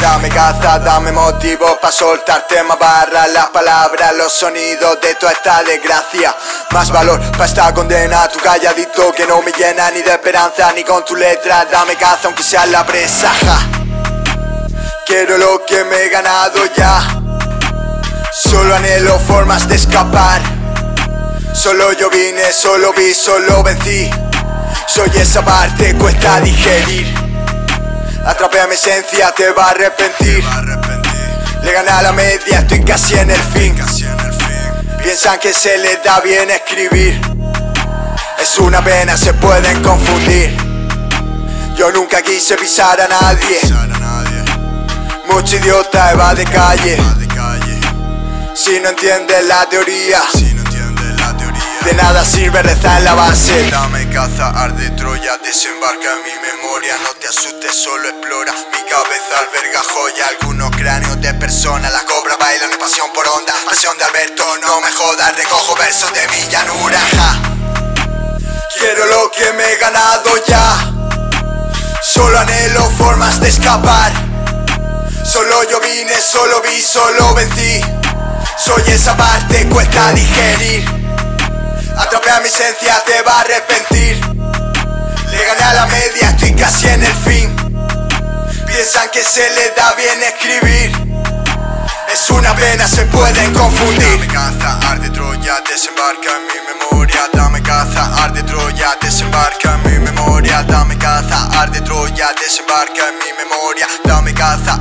Dame caza, dame motivo pa' soltarte más barras Las palabras, los sonidos de toda esta desgracia Más valor pa' esta condena, tu calladito Que no me llena ni de esperanza ni con tu letra. Dame caza aunque sea la presa Quiero lo que me he ganado ya Solo anhelo formas de escapar Solo yo vine, solo vi, solo vencí Soy esa parte, cuesta digerir Atrapé a mi esencia, te va a arrepentir. Le gané a la media, estoy casi en el fin. Piensan que se les da bien escribir. Es una pena, se pueden confundir. Yo nunca quise pisar a nadie. Mucho idiota va de calle. Si no entiendes la teoría. De nada sirve rezar en la base. Dame caza, arde Troya, desembarca en mi memoria. No te asustes, solo explora. Mi cabeza alberga joya Algunos cráneos de personas. La cobra bailan en pasión por onda. Presión de Alberto, no me jodas Recojo versos de mi llanura. Quiero lo que me he ganado ya. Solo anhelo formas de escapar Solo yo vine, solo vi, solo vencí Soy esa parte, cuesta digerir Atrapé a mi esencia, te va a arrepentir. Le gané a la media, estoy casi en el fin. Piensan que se les da bien escribir. Es una pena, se pueden confundir. Dame caza, arde Troya, desembarca en mi memoria. Dame caza, arde Troya, desembarca en mi memoria. Dame caza, arde Troya, desembarca en mi memoria. Dame caza,